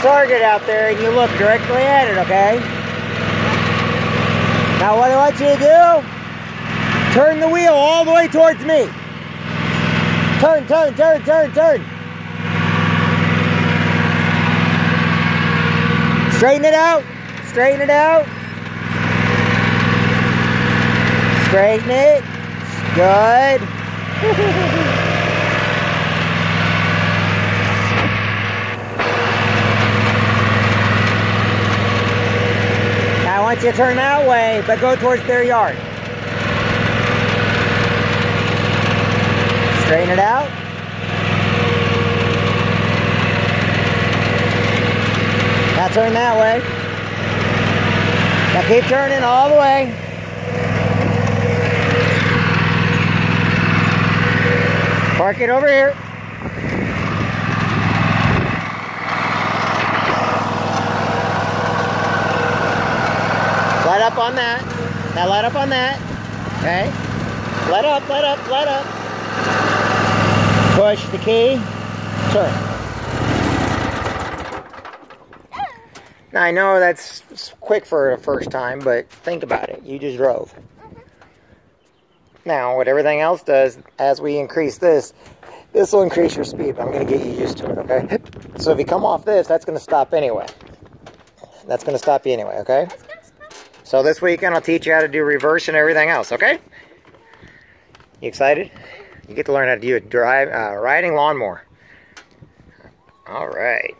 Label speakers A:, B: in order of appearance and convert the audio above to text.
A: target out there and you look directly at it, okay? Now what I want you to do, turn the wheel all the way towards me. Turn, turn, turn, turn, turn. Straighten it out. Straighten it out. Straighten it. Good. want you to turn that way, but go towards their yard. Straighten it out. Now turn that way. Now keep turning all the way. Park it over here. Up on that. Now let up on that. Okay? Let up, let up, let up. Push the key. Turn. Now I know that's quick for a first time, but think about it. You just drove. Now, what everything else does, as we increase this, this will increase your speed. but I'm going to get you used to it, okay? So if you come off this, that's going to stop anyway. That's going to stop you anyway, okay? So this weekend I'll teach you how to do reverse and everything else, okay? You excited? You get to learn how to do a drive, uh, riding lawnmower. All right.